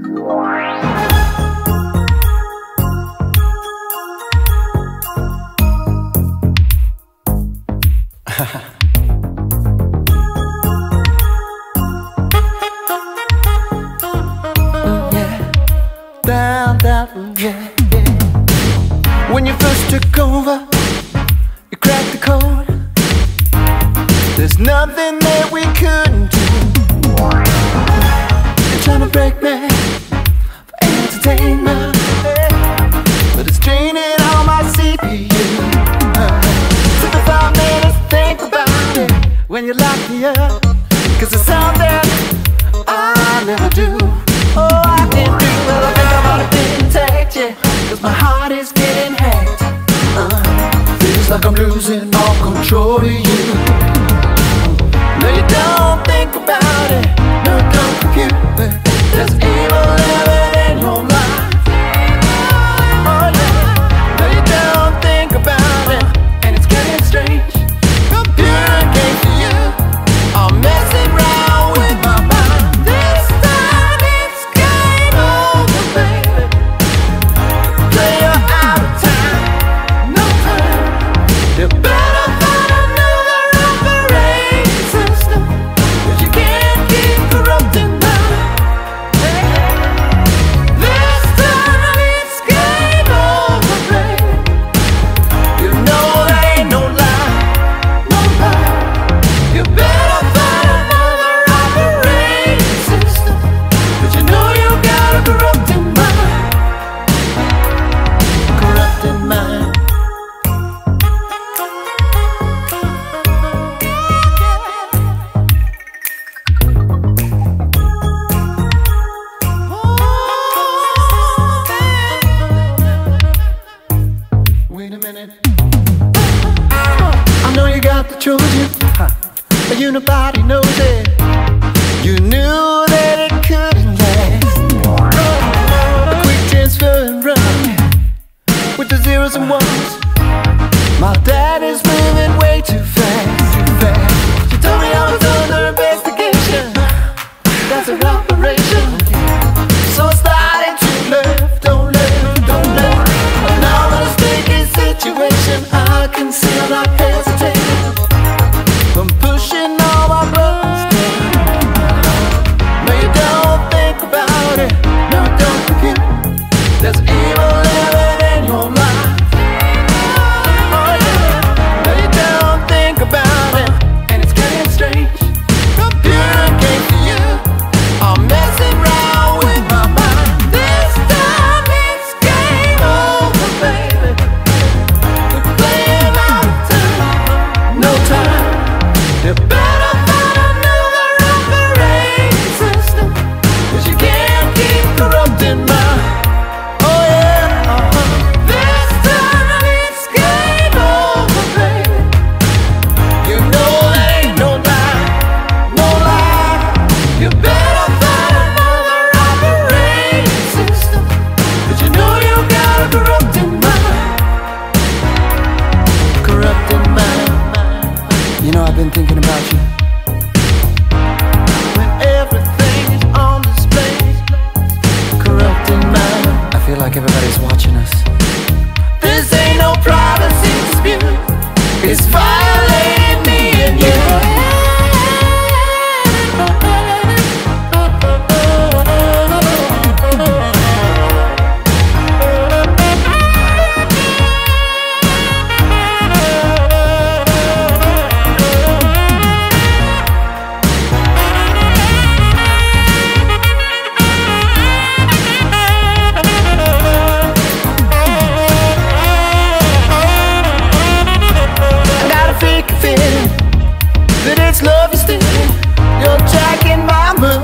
When you first took over, you cracked the code. There's nothing that we couldn't do. Trying to break me for entertainment, but it's draining all my CPU. Took the five minutes to think about it when you locked me up, cause it's something I never do. Oh, I didn't do well, I think I'm gonna protect you Cause my heart is getting hacked uh, Feels like I'm losing all control of you. No, you don't think about it It There's evil in Wait a minute. I know you got the Trojan, but you nobody knows it. You knew that it couldn't last. A quick transfer and run with the zeros and ones. My dad thinking about you. When everything is on display, corrupting mind. I feel like everybody's watching us. This ain't no privacy dispute. It's fire. love is still. You're jacking my mind.